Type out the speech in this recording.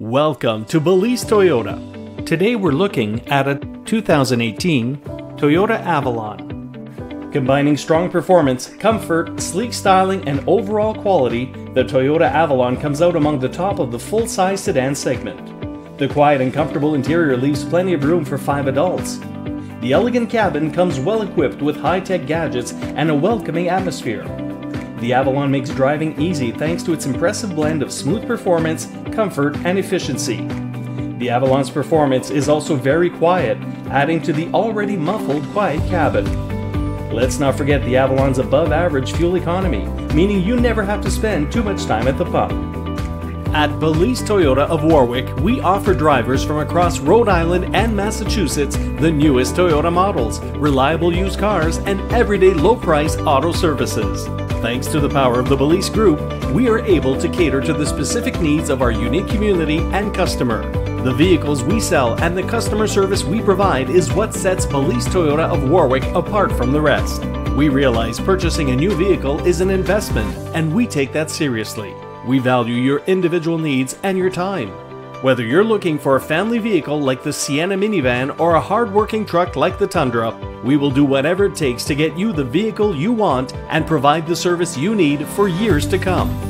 Welcome to Balise Toyota. Today we're looking at a 2018 Toyota Avalon. Combining strong performance, comfort, sleek styling, and overall quality, the Toyota Avalon comes out among the top of the full-size sedan segment. The quiet and comfortable interior leaves plenty of room for five adults. The elegant cabin comes well equipped with high-tech gadgets and a welcoming atmosphere. The Avalon makes driving easy thanks to its impressive blend of smooth performance, comfort, and efficiency. The Avalon's performance is also very quiet, adding to the already muffled quiet cabin. Let's not forget the Avalon's above average fuel economy, meaning you never have to spend too much time at the pump. At Balise Toyota of Warwick, we offer drivers from across Rhode Island and Massachusetts the newest Toyota models, reliable used cars, and everyday low price auto services. Thanks to the power of the Balise Group, we are able to cater to the specific needs of our unique community and customer. The vehicles we sell and the customer service we provide is what sets Balise Toyota of Warwick apart from the rest. We realize purchasing a new vehicle is an investment, and we take that seriously. We value your individual needs and your time. Whether you're looking for a family vehicle like the Sienna minivan or a hard-working truck like the Tundra, we will do whatever it takes to get you the vehicle you want and provide the service you need for years to come.